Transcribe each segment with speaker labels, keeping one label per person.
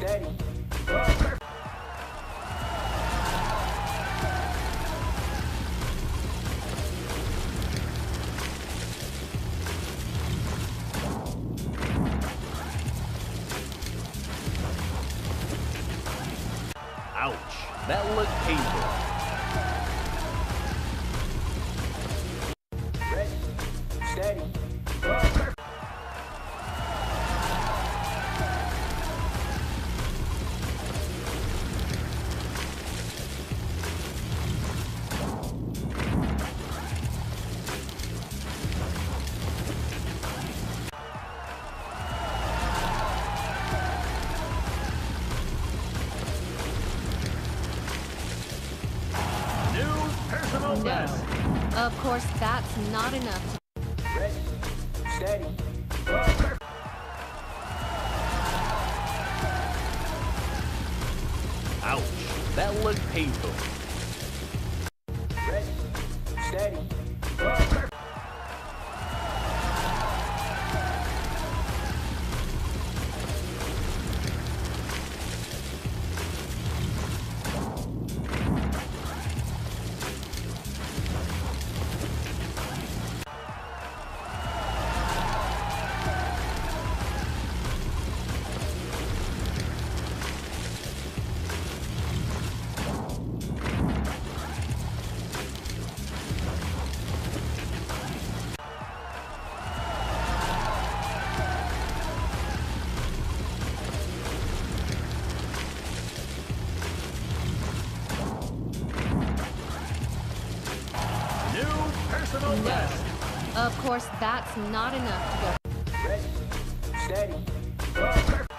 Speaker 1: steady. Ouch, that looked painful.
Speaker 2: steady.
Speaker 3: No. Of course, that's not enough.
Speaker 2: Ready. Steady.
Speaker 1: Ouch. That looked painful.
Speaker 2: Ready. Steady.
Speaker 1: New personal best.
Speaker 3: Of course, that's not enough to go.
Speaker 2: Ready. Steady.
Speaker 1: New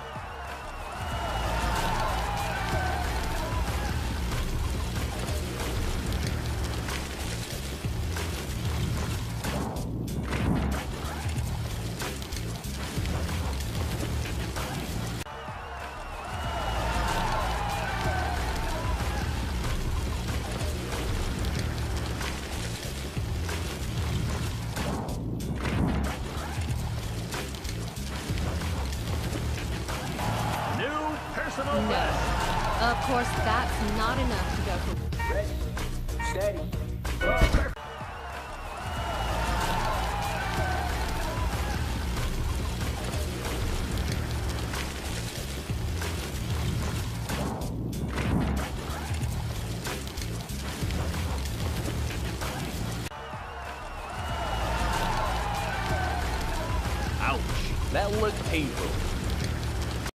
Speaker 1: personal
Speaker 3: No.
Speaker 1: best.
Speaker 3: Of course, that's not enough to go for.
Speaker 2: Ready. Steady.
Speaker 1: Ouch. That looked painful.